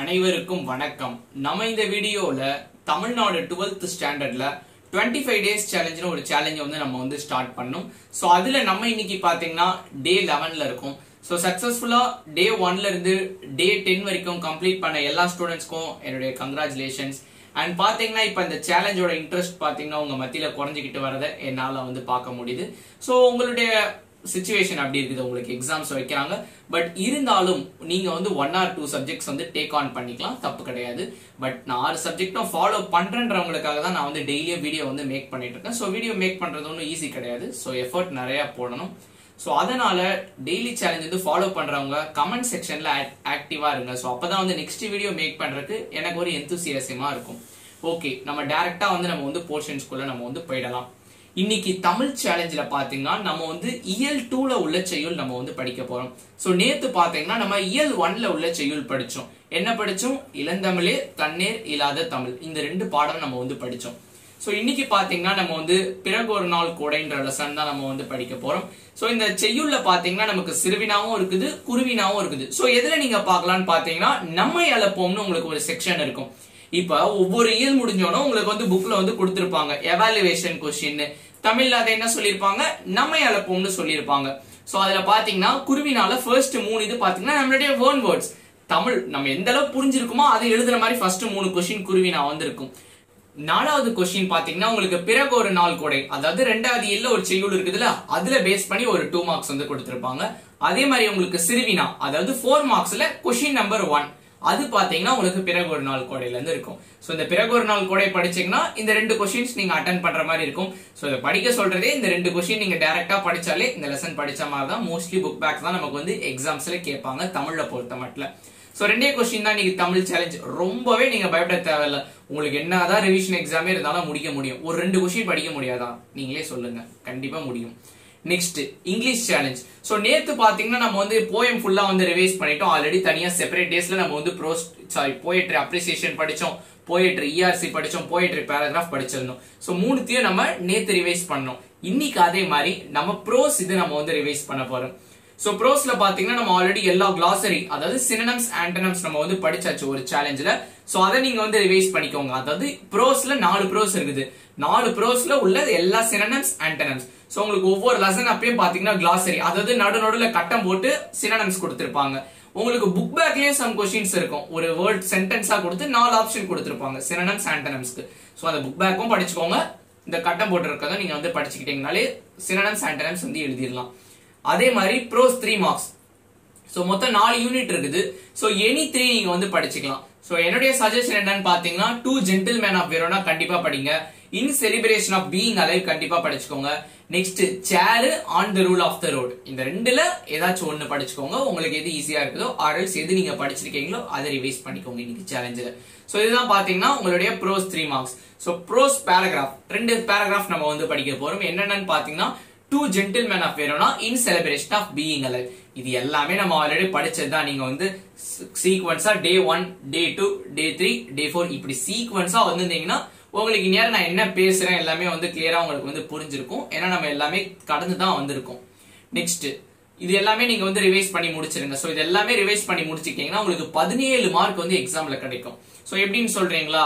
அனைவருக்கும் வணக்கம். நம்ம இந்த வீடியோல தமிழ்நாடு 12th ஸ்டாண்டர்ட்ல 25 ஃபைவ் டேஸ் சேலஞ்சுன்னு ஒரு சேலஞ்சை வந்து நம்ம வந்து ஸ்டார்ட் பண்ணோம். ஸோ அதுல நம்ம இன்னைக்கு பாத்தீங்கன்னா டே லெவன்ல இருக்கும். ஸோ சக்சஸ்ஃபுல்லா டே ஒன்ல இருந்து டே டென் வரைக்கும் கம்ப்ளீட் பண்ண எல்லா ஸ்டூடெண்ட்ஸ்க்கும் என்னுடைய கங்க்ராச்சுலேஷன்ஸ் அண்ட் பாத்தீங்கன்னா இப்போ இந்த சேலஞ்சோட இன்ட்ரெஸ்ட் பாத்தீங்கன்னா உங்க மத்தியில குறைஞ்சிக்கிட்டு வரதை என்னால வந்து பார்க்க முடியுது. ஸோ உங்களுடைய சுச்சுவேஷன் அப்படி இருக்குது உங்களுக்கு எக்ஸாம்ஸ் வைக்கிறாங்க. பட் இருந்தாலும் நீங்க வந்து ஒன் ஆர் டூ சப்ஜெக்ட்ஸ் வந்து டேக் ஆன் பண்ணிக்கலாம் தப்பு கிடையாது. பட் நான் ஆறு சப்ஜெக்டும் ஃபாலோ பண்றேன்றவங்களுக்காக தான் நான் வந்து டெய்லியும் வீடியோ வந்து மேக் பண்ணிட்டு இருக்கேன். ஸோ வீடியோ மேக் பண்றது ஒன்றும் ஈஸி கிடையாது. ஸோ எஃபர்ட் நிறைய போடணும். ஸோ அதனால டெய்லி சேலஞ்ச் வந்து ஃபாலோ பண்றவங்க கமெண்ட் செக்ஷன்ல ஆக்டிவா இருங்க. ஸோ அப்பதான் வந்து நெக்ஸ்ட் வீடியோ மேக் பண்றதுக்கு எனக்கு ஒரு எந்தூசியசமா இருக்கும். ஓகே நம்ம டேரக்டா வந்து நம்ம வந்து போர்ஷன்ஸ்குள்ள நம்ம வந்து போயிடலாம். இன்னைக்கு தமிழ் சேலஞ்சில் பார்த்தீங்கன்னா நம்ம வந்து இயல் டூல உள்ள செய்யுள் நம்ம வந்து படிக்க போறோம். ஸோ நேத்து பார்த்தீங்கன்னா நம்ம இயல் ஒன்ல உள்ள செய்யுள் படிச்சோம். என்ன படிச்சோம்? இளந்தமிழே தண்ணீர் இல்லாத தமிழ். இந்த ரெண்டு பாடம் நம்ம வந்து படிச்சோம். ஸோ இன்னைக்கு பார்த்தீங்கன்னா நம்ம வந்து பிறகு ஒரு நாள் கூடைன்ற லெசன் தான் நம்ம வந்து படிக்க போறோம். ஸோ இந்த செய்யுள்ள பார்த்தீங்கன்னா நமக்கு சிறுவினாவும் இருக்குது குருவினாவும் இருக்குது. ஸோ எதில் நீங்க பார்க்கலாம்னு பார்த்தீங்கன்னா நம்மை அழப்போம்னு உங்களுக்கு ஒரு செக்ஷன் இருக்கும். இப்போ ஒவ்வொரு இயல் முடிஞ்சோன்னா உங்களுக்கு வந்து புக்ல வந்து கொடுத்துருப்பாங்க. எவாலுவேஷன் கொஸ்டின் தமிழ்ல அதை என்ன சொல்லியிருப்பாங்க? நம்மை அழப்போம்னு சொல்லியிருப்பாங்க. ஸோ அதுல பாத்தீங்கன்னா குருவினால ஃபர்ஸ்ட் மூணு இது பாத்தீங்கன்னா நம்மளுடைய வேர்ன் வேர்ட்ஸ் தமிழ் நம்ம எந்த அளவு புரிஞ்சிருக்குமோ அதை எழுதுற மாதிரி ஃபர்ஸ்ட் மூணு கொஸ்டின் குருவினா வந்திருக்கும். நாலாவது கொஸ்டின் பாத்தீங்கன்னா உங்களுக்கு பிறகு ஒரு நாள் கொடை. அதாவது ரெண்டாவது இல்ல ஒரு செய்யுள் இருக்குதுல அதுல பேஸ் பண்ணி ஒரு டூ மார்க்ஸ் வந்து கொடுத்திருப்பாங்க. அதே மாதிரி உங்களுக்கு சிறுவினா அதாவது ஃபோர் மார்க்ஸ்ல கொஸ்டின் நம்பர் ஒன் அது பாத்தீங்கன்னா உங்களுக்கு பிறகு ஒரு நாள் கோடையில இருந்து இருக்கும். சோ இந்த பிறகு ஒரு நாள் கோடை படிச்சீங்கன்னா இந்த ரெண்டு கொஸ்டின்ஸ் நீங்க அட்டன் பண்ற மாதிரி இருக்கும். சோ இதை படிக்க சொல்றதே இந்த ரெண்டு கொஸ்டின் நீங்க டைரக்டா படிச்சாலே இந்த லெசன் படிச்ச மாதிரி தான் மோஸ்ட்லி புக் பேக்ஸ் தான் நமக்கு வந்து எக்ஸாம்ஸ்ல கேட்பாங்க தமிழ்ல பொறுத்த மட்டும் சோ ரெண்டே கொஸ்டின் தான் நீங்க தமிழ் சேலஞ்ச் ரொம்பவே நீங்க பயப்பட தேவையில்ல. உங்களுக்கு என்னதான் ரிவிஷன் எக்ஸாமே இருந்தாலும் முடிக்க முடியும். ஒரு ரெண்டு கொஸ்டின் படிக்க முடியாதா? நீங்களே சொல்லுங்க. கண்டிப்பா முடியும். நெக்ஸ்ட் இங்கிலீஷ் சேலஞ்ச் ஸோ நேத்து பாத்தீங்கன்னா நம்ம வந்து போயம் ஃபுல்லா வந்து ரிவைஸ் பண்ணிட்டோம். ஆல்ரெடி தனியா செப்பரேட் டேஸ்ல நம்ம வந்து ப்ரோஸ் சாரி போயட்ரி அப்ரிசியேஷன் படிச்சோம். போயட்ரி இஆர்சி படிச்சோம். போயட்ரி பேராகிராஃப் படிச்சிருந்தோம். ஸோ மூணுத்தையும் நம்ம நேத்து ரிவைஸ் பண்ணோம். இன்னைக்கு அதே மாதிரி நம்ம ப்ரோஸ் இது நம்ம வந்து ரிவைஸ் பண்ண போறோம். ஸோ ப்ரோஸ்ல பாத்தீங்கன்னா நம்ம ஆல்ரெடி எல்லா கிளாசரி அதாவது சினனம்ஸ் ஆண்டனம்ஸ் நம்ம வந்து படிச்சாச்சு ஒரு சேலஞ்சில் ஸோ அதை நீங்க வந்து ரிவைஸ் பண்ணிக்கோங்க. அதாவது ப்ரோஸ்ல நாலு ப்ரோஸ் இருக்குது. நாலு ப்ரோஸ்ல உள்ள எல்லா சினனம்ஸ் ஆண்டனம்ஸ் ஸோ உங்களுக்கு ஒவ்வொரு லெசன் அப்பயும் பார்த்தீங்கன்னா கிளாசரி அதாவது நடு நடுல கட்டம் போட்டு சினனம்ஸ் கொடுத்துருப்பாங்க. உங்களுக்கு புக் பேக்லயே சம் கொஸ்டின்ஸ் இருக்கும். ஒரு வேர்ட் சென்டென்ஸா கொடுத்து நாலு ஆப்ஷன் கொடுத்துருப்பாங்க. சினனம்ஸ் ஆண்டனம்ஸ்க்கு ஸோ அந்த புக் பேக்கும் படிச்சுக்கோங்க. இந்த கட்டம் போட்டு நீங்க வந்து படிச்சுக்கிட்டீங்கனாலே சினனம்ஸ் ஆண்டனம்ஸ் வந்து எழுதிடலாம். அதே மாதிரி ப்ரோஸ் த்ரீ மார்க்ஸ் ஸோ மொத்தம் நாலு யூனிட் இருக்குது. ஸோ எனி த்ரீ நீங்க வந்து படிச்சுக்கலாம். ஸோ என்னுடைய சஜஷன் என்னன்னு பாத்தீங்கன்னா two gentle man of Verona கண்டிப்பா படிங்க. In celebration of being alive கண்டிப்பா படிச்சுக்கோங்க. Next chair on the rule of the road இந்த ரெண்டுல ஏதாச்சும் ஒன்னு படிச்சுக்கோங்க. உங்களுக்கு எது ஈஸியா இருக்குதோ ஆர்எல்ஸ் எது நீங்க படிச்சிருக்கீங்களோ அதை ரிவைஸ் பண்ணிக்கோங்க இன்னைக்கு சேலஞ்சில் ஸோ இதுதான் பாத்தீங்கன்னா உங்களுடைய prose three marks so prose paragraph ரெண்டு பேராகிராஃப் நம்ம வந்து படிக்க போறோம். என்னென்னு பாத்தீங்கன்னா டூ ஜென்டில் மேன் ஆஃப் வேணும்னா in celebration of being alive இது எல்லாமே நம்ம ஆல்ரெடி படிச்சது தான் நீங்க வந்து சீக்வன்ஸா day one day two day three day four இப்படி சீக்வன்ஸா வந்திருந்தீங்கன்னா உங்களுக்கு நேரம் நான் என்ன பேசுறேன் எல்லாமே வந்து கிளியரா உங்களுக்கு வந்து புரிஞ்சிருக்கும். ஏன்னா நம்ம எல்லாமே கடந்து தான் வந்திருக்கோம். நெக்ஸ்ட் இது எல்லாமே நீங்க வந்து ரிவைஸ் பண்ணி முடிச்சிருங்க. சோ இது எல்லாமே ரிவைஸ் பண்ணி முடிச்சிட்டீங்கன்னா உங்களுக்கு பதினேழு மார்க் வந்து எக்ஸாம்ல கிடைக்கும். சோ எப்படின்னு சொல்றீங்களா?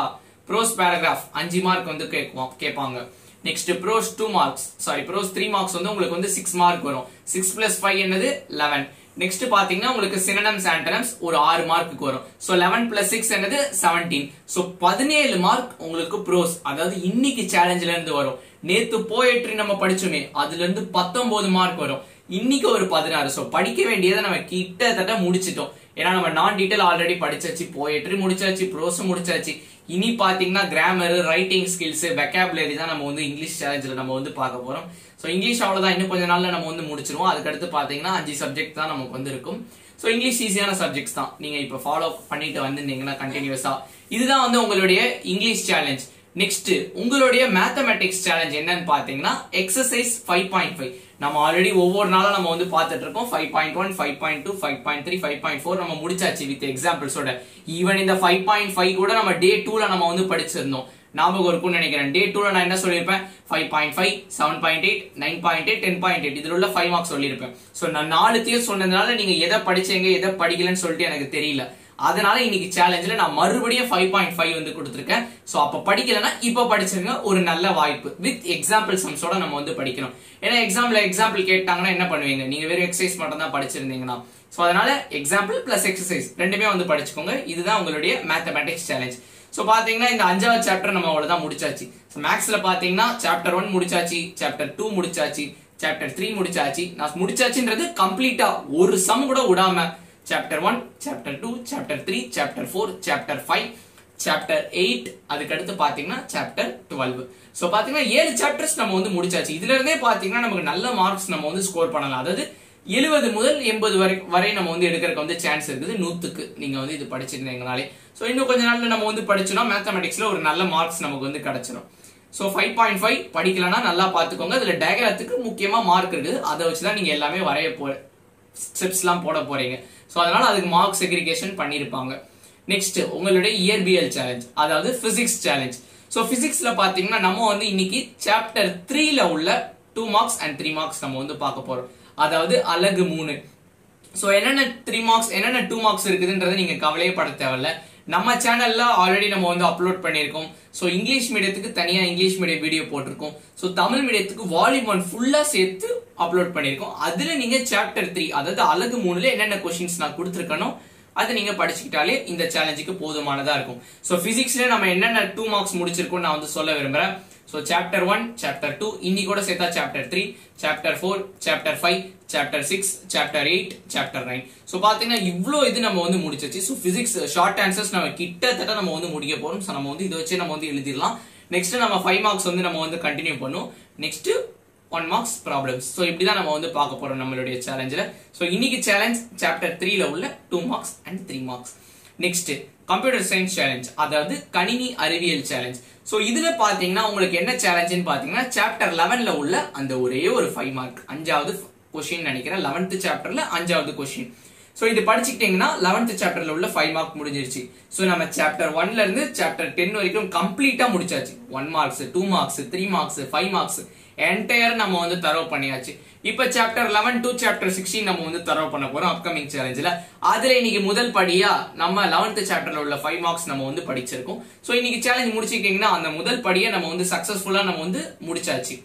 ப்ரோஸ் பேராகிராஃப் அஞ்சு மார்க் வந்து கேட்கும் கேட்பாங்க. Next prose two marks sorry prose three marks வந்து உங்களுக்கு வந்து சிக்ஸ் மார்க் வரும். சிக்ஸ் பிளஸ் ஃபைவ் என்னது? லெவன் நெக்ஸ்ட் பாத்தீங்கன்னா உங்களுக்கு சினனம்ஸ் ஆண்டனம்ஸ் ஒரு ஆறு மார்க்குக்கு வரும். சோ லெவன் பிளஸ் சிக்ஸ் என்னது? செவன்டீன் சோ பதினேழு மார்க் உங்களுக்கு ப்ரோஸ் அதாவது இன்னைக்கு சேலஞ்சில இருந்து வரும். நேத்து போயட்ரி நம்ம படிச்சோமே அதுல இருந்து பத்தொன்பது மார்க் வரும். இன்னைக்கு ஒரு பதினாறு. ஸோ படிக்க வேண்டியதை நம்ம கிட்டத்தட்ட முடிச்சிட்டோம். ஏன்னா நம்ம நான் டீட்டெயில் ஆல்ரெடி படிச்சாச்சு போயட்ரி முடிச்சாச்சு ப்ரோஸும் முடிச்சாச்சு. இனி பாத்தீங்கன்னா கிராமர் ரைட்டிங் ஸ்கில்ஸ் வெக்காபுலரி தான் நம்ம வந்து இங்கிலீஷ் சேலஞ்சில் நம்ம வந்து பார்க்க போறோம். ஸோ இங்கிலீஷ் அவ்வளோதான் இன்னும் கொஞ்ச நாள்ல நம்ம வந்து முடிச்சிருவோம். அதுக்கடுத்து பாத்தீங்கன்னா அஞ்சு சப்ஜெக்ட் தான் நமக்கு வந்து இருக்கும் ஸோ இங்கிலீஷ் ஈஸியான சப்ஜெக்ட்ஸ் தான். நீங்க இப்போ ஃபாலோ பண்ணிட்டு வந்திருந்தீங்கன்னா கண்டினியூஸா இதுதான் வந்து உங்களுடைய இங்கிலீஷ் சேலஞ்ச் நெக்ஸ்ட் உங்களுடைய மேத்தமெட்டிக்ஸ் சேலஞ்ச் என்னன்னு பாத்தீங்கன்னா எக்ஸசைஸ் ஃபைவ் பாயிண்ட் ஃபைவ் நம்ம ஆல்ரெடி ஒவ்வொரு நாளும் நம்ம வந்து பார்த்துட்டு இருக்கோம். Five point one five point two five point three five point four நம்ம முடிச்சாச்சு வித் எக்ஸாம்பிள்ஸோட ஈவன் இந்த ஃபைவ் பாயிண்ட் ஃபைவ் கூட நம்ம டே டூல நம்ம வந்து படிச்சிருந்தோம். ஞாபகம் இருக்கும்னு நினைக்கிறேன். டே டூல நான் என்ன சொல்லியிருப்பேன்? Five point five seven point eight nine point eight ten point eight இதுல உள்ள ஃபைவ் மார்க்ஸ் சொல்லியிருப்பேன். ஸோ நான் நாலுத்தையும் சொன்னதுனால நீங்க எதை படிச்சீங்க எதை படிக்கலன்னு சொல்லிட்டு எனக்கு தெரியல. அதனால இன்னைக்கு சேலஞ்சில் நான் மறுபடியும் ஃபைவ் பாயிண்ட் ஃபைவ் வந்து கொடுத்துருக்கேன். ஸோ அப்போ படிக்கலைன்னா இப்போ படிச்சிருங்க ஒரு நல்ல வாய்ப்பு. வித் எக்ஸாம்பிள் சம்ஸோட நம்ம வந்து படிக்கணும். ஏன்னா எக்ஸாம்பிள் எக்ஸாம்பிள் கேட்டாங்கன்னா என்ன பண்ணுவீங்க? நீங்க வெறும் எக்ஸசைஸ் மட்டும் தான் படிச்சிருந்தீங்கன்னா. ஸோ அதனால எக்ஸாம்பிள் பிளஸ் எக்ஸசைஸ் ரெண்டுமே வந்து படிச்சுக்கோங்க. இதுதான் உங்களுடைய மேத்தமெட்டிக்ஸ் சேலஞ்ச் ஸோ பாத்தீங்கன்னா இந்த அஞ்சாவது சாப்டர் நம்ம அவ்வளவுதான் முடிச்சாச்சு. ஸோ மேக்ஸ்ல பாத்தீங்கன்னா சாப்டர் ஒன் முடிச்சாச்சு சாப்டர் டூ முடிச்சாச்சு சாப்டர் த்ரீ முடிச்சாச்சு. நான் முடிச்சாச்சுன்றது கம்ப்ளீட்டா ஒரு சம் கூட விடாம chapter one chapter two chapter three chapter four chapter five chapter eight அதுக்கடுத்து பார்த்தீங்கன்னா பாத்தீங்கன்னா சாப்டர் டுவெல் ஸோ பாத்தீங்கன்னா ஏழு சாப்டர்ஸ் நம்ம வந்து முடிச்சாச்சு. இதுல இருந்தே பாத்தீங்கன்னா நமக்கு நல்ல மார்க்ஸ் நம்ம வந்து ஸ்கோர் பண்ணலாம். அதாவது எழுபது முதல் எண்பது வரை வரை நம்ம வந்து எடுக்கிறதுக்கு வந்து சான்ஸ் இருக்குது நூத்துக்கு. நீங்க வந்து இது படிச்சிருந்தீங்கனாலே ஸோ இன்னும் கொஞ்ச நாள்ல நம்ம வந்து படிச்சோம்னா மேத்தமெட்டிக்ஸ்ல ஒரு நல்ல மார்க்ஸ் நமக்கு வந்து கிடைச்சிடும் ஸோ ஃபைவ் பாயிண்ட் ஃபைவ் படிக்கலன்னா நல்லா பார்த்துக்கோங்க அதுல டயக்ராத்துக்கு முக்கியமா மார்க் இருக்குது. அதை வச்சு தான் நீங்க எல்லாமே வரைய போ ஸ்டெப்ஸ்லாம் போட போறீங்க. ஸோ அதனால அதுக்கு மார்க் செக்ரிகேஷன் பண்ணியிருப்பாங்க நெக்ஸ்ட் உங்களுடைய இயற்பியல் சேலஞ்ச் அதாவது பிசிக்ஸ் சேலஞ்ச் ஸோ பிசிக்ஸ்ல பாத்தீங்கன்னா நம்ம வந்து இன்னைக்கு சாப்டர் த்ரீல உள்ள two marks and three marks நம்ம வந்து பார்க்க போறோம். அதாவது அழகு மூணு. ஸோ என்னென்ன த்ரீ மார்க்ஸ் என்னென்ன டூ மார்க்ஸ் இருக்குதுன்றதை நீங்க கவலையே பட தேவையில்ல. நம்ம சேனல்ல ஆல்ரெடி நம்ம வந்து அப்லோட் பண்ணியிருக்கோம். ஸோ இங்கிலீஷ் மீடியத்துக்கு தனியா இங்கிலீஷ் மீடியம் வீடியோ போட்டிருக்கோம். ஸோ தமிழ் மீடியத்துக்கு வால்யூம் ஒன் ஃபுல்லா சேர்த்து அப்லோட் பண்ணியிருக்கோம். அதுல நீங்க சாப்டர் த்ரீ அதாவது அழகு மூணுல என்னென்ன கொஸ்டின்ஸ் நான் கொடுத்துருக்கனோ அதை நீங்க படிச்சுக்கிட்டாலே இந்த சேலஞ்சுக்கு போதுமானதா இருக்கும். ஸோ பிசிக்ஸ்ல நம்ம என்னென்ன டூ மார்க்ஸ் முடிச்சிருக்கோம் நான் வந்து சொல்ல விரும்புறேன். So chapter one chapter two இன்னி கூட சேர்த்தா chapter three chapter four chapter five chapter six chapter eight chapter nine so பார்த்தீங்கன்னா இவ்வளோ இது நம்ம வந்து முடிச்சிச்சு. ஸோ பிசிக்ஸ் ஷார்ட் ஆன்சர்ஸ் நம்ம கிட்டத்தட்ட நம்ம வந்து முடிக்க போறோம். ஸோ நம்ம வந்து இதை வச்சு நம்ம வந்து எழுதிடலாம். நெக்ஸ்ட் நம்ம ஃபைவ் மார்க்ஸ் வந்து நம்ம வந்து கண்டினியூ பண்ணும் next one marks problems so இப்படி தான் நம்ம வந்து பார்க்க போகிறோம் நம்மளுடைய சேலஞ்சில் ஸோ இன்னைக்கு சேலஞ்ச் சாப்டர் த்ரீல உள்ள two marks and three marks next computer science challenge அதாவது கணினி அறிவியல் சேலஞ்ச் ஸோ இதில் பார்த்தீங்கன்னா உங்களுக்கு என்ன சேலஞ்சுன்னு பார்த்தீங்கன்னா சாப்டர் லெவனில் உள்ள அந்த ஒரே ஒரு ஃபைவ் மார்க் அஞ்சாவது கொஷின் நினைக்கிறேன். லெவன்த்து சாப்டரில் அஞ்சாவது கொஷின் ஸோ இது படிச்சுக்கிட்டீங்கன்னா லெவன்த் சாப்டரில் உள்ள ஃபைவ் மார்க் முடிஞ்சிருச்சு. ஸோ நம்ம சாப்டர் ஒன்லேருந்து சாப்டர் டென் வரைக்கும் கம்ப்ளீட்டாக முடிச்சாச்சு. One marks two marks three marks five marks entire நம்ம வந்து தரவு பண்ணியாச்சு. இப்ப chapter eleven to chapter sixteen நம்ம வந்து தரவு பண்ண போறோம் அப்கமிங் சேலஞ்சில் அதுல இன்னைக்கு முதல் படியா நம்ம லெவன்த் சாப்டர்ல உள்ள ஃபைவ் மார்க்ஸ் நம்ம வந்து படிச்சிருக்கோம். ஸோ இன்னைக்கு சேலஞ்ச் முடிச்சுக்கிட்டீங்கன்னா அந்த முதல் படியை நம்ம வந்து சக்சஸ்ஃபுல்லா நம்ம வந்து முடிச்சாச்சு.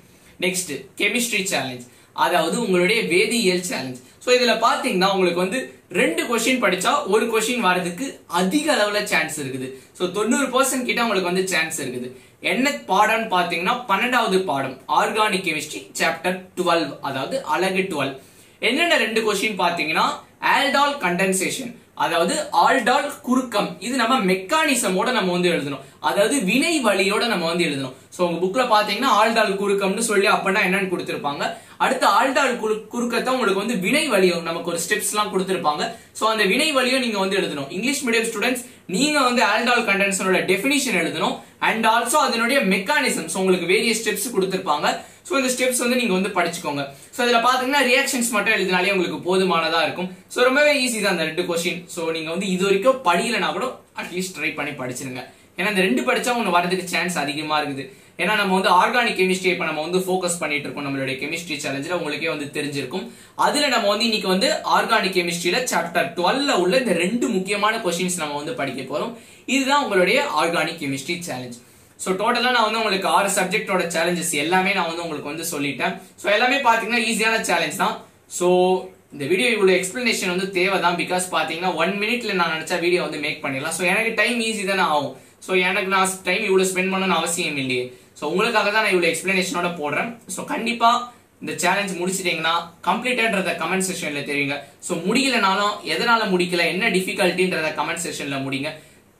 நெக்ஸ்ட் கெமிஸ்ட்ரி சேலஞ்ச் அதாவது உங்களுடைய வேதியியல் சேலஞ்ச் ஸோ இதுல பாத்தீங்கன்னா உங்களுக்கு வந்து ரெண்டு கொஸ்டின் படிச்சா ஒரு கொஸ்டின் வரதுக்கு அதிக அளவுல சான்ஸ் இருக்குது. ஸோ தொண்ணூறு பர்சன்ட் கிட்ட உங்களுக்கு வந்து சான்ஸ் இருக்குது. என்ன பாடம்னு பாத்தீங்கன்னா பன்னெண்டாவது பாடம் ஆர்கானிக் கெமிஸ்ட்ரி சாப்டர் டுவெல் அதாவது அழகு டுவெல் என்னென்ன ரெண்டு கொஸ்டின் பாத்தீங்கன்னா ஆல்டால் கண்டென்சேஷன் அதாவது ஆல்டால் குறுக்கம். இது நம்ம மெக்கானிசமோட நம்ம வந்து எழுதணும். அதாவது வினை வழியோட நம்ம வந்து எழுதணும். சோ உங்க புக்ல பாத்தீங்கன்னா ஆல்டால் குறுக்கம்னு சொல்லி அப்படின்னா என்னன்னு கொடுத்திருப்பாங்க. அடுத்து ஆழ்தாள் குறு குறுக்கத்தை உங்களுக்கு வந்து வினை வழியும் நமக்கு ஒரு ஸ்டெப்ஸ் எல்லாம் கொடுத்துருப்பாங்க. சோ அந்த வினை வழியும் நீங்க வந்து எழுதணும். இங்கிலீஷ் மீடியம் ஸ்டூடெண்ட்ஸ் நீங்க வந்து ஆல்டால் கண்டென்சனோட டெபினிஷன் எழுதணும். அண்ட் ஆல்சோ அதனுடைய மெக்கானிசம்ஸ் உங்களுக்கு வேரியஸ் ஸ்டெப்ஸ் கொடுத்துருப்பாங்க. ஸோ இந்த ஸ்டெப்ஸ் வந்து நீங்க வந்து படிச்சுக்கோங்க. ஸோ இதுல பாத்தீங்கன்னா ரியாக்ஷன்ஸ் மட்டும் எழுதினாலே உங்களுக்கு போதுமானதா இருக்கும். ஸோ ரொம்பவே ஈஸி தான் அந்த ரெண்டு கொஸ்டின் ஸோ நீங்க வந்து இது வரைக்கும் படிக்கலனா கூட அட்லீஸ்ட் ட்ரை பண்ணி படிச்சிருங்க. ஏன்னா இந்த ரெண்டு படிச்சா உங்களுக்கு வரதுக்கு சான்ஸ் அதிகமா இருக்குது. ஏன்னா நம்ம வந்து ஆர்கானிக் கெமிஸ்ட்ரி இப்போ நம்ம வந்து ஃபோக்கஸ் பண்ணிட்டு இருக்கோம் நம்மளுடைய கெமிஸ்ட்ரி சேலஞ்சில் உங்களுக்கே வந்து தெரிஞ்சிருக்கும். அதுல நம்ம வந்து இன்னைக்கு வந்து ஆர்கானிக் கெமிஸ்ட்ரியில சாப்டர் டுவெல்ல உள்ள இந்த ரெண்டு முக்கியமான கொஸ்டின்ஸ் நம்ம வந்து படிக்க போறோம். இதுதான் உங்களுடைய ஆர்கானிக் கெமிஸ்ட்ரி சேலஞ்ச் ஸோ டோட்டலாக நான் வந்து உங்களுக்கு ஆறு சப்ஜெக்டோட சேலஞ்சஸ் எல்லாமே நான் வந்து உங்களுக்கு வந்து சொல்லிட்டேன். ஸோ எல்லாமே பார்த்தீங்கன்னா ஈஸியான சேலஞ்ச் தான். ஸோ இந்த வீடியோ இவ்வளோ எக்ஸ்பிளனேஷன் வந்து தேவை தான் பிகாஸ் பார்த்தீங்கன்னா ஒன் மினிட்ல நான் நினச்சா வீடியோ வந்து மேக் பண்ணிடலாம். ஸோ எனக்கு டைம் ஈஸி தானே ஆகும். ஸோ எனக்கு நான் டைம் இவ்வளோ ஸ்பெண்ட் பண்ணணும்னு அவசியம் இல்லையே. ஸோ உங்களுக்காக தான் நான் இவ்வளோ எக்ஸ்பிளனேஷனோட போடுறேன். ஸோ கண்டிப்பாக இந்த சேலஞ்ச் முடிச்சிட்டீங்கன்னா கம்ப்ளீட்டன்றத கமெண்ட் செஷன்ல தெரியுங்க. ஸோ முடியலனாலும் எதனால முடிக்கல என்ன டிஃபிகல்ட்டின்றத கமெண்ட் செஷன்ல முடிங்க.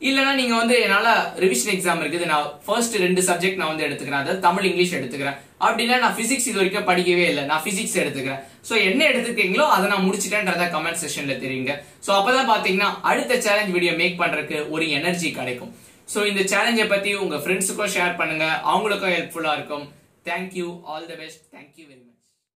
இல்லைன்னா நீங்க வந்து என்னால ரிவிஷன் எக்ஸாம் இருக்குது. நான் ஃபர்ஸ்ட் ரெண்டு சப்ஜெக்ட் நான் வந்து எடுத்துக்கிறேன். அதாவது தமிழ் இங்கிலீஷ் எடுத்துக்கிறேன். அப்படின்னா நான் பிசிக்ஸ் இது வரைக்கும் படிக்கவே இல்லை. நான் பிசிக்ஸ் எடுத்துக்கிறேன். ஸோ என்ன எடுத்துக்கிறீங்களோ அதை நான் முடிச்சிட்டேன்றத கமெண்ட் செஷன்ல தெரியுங்க. ஸோ அப்பதான் பாத்தீங்கன்னா அடுத்த சேலஞ்ச் வீடியோ மேக் பண்றதுக்கு ஒரு எனர்ஜி கிடைக்கும். ஸோ இந்த சேலஞ்சை பற்றி உங்கள் ஃப்ரெண்ட்ஸுக்கும் ஷேர் பண்ணுங்கள் அவங்களுக்கும் ஹெல்ப்ஃபுல்லாக இருக்கும். Thank you all the best thank you very much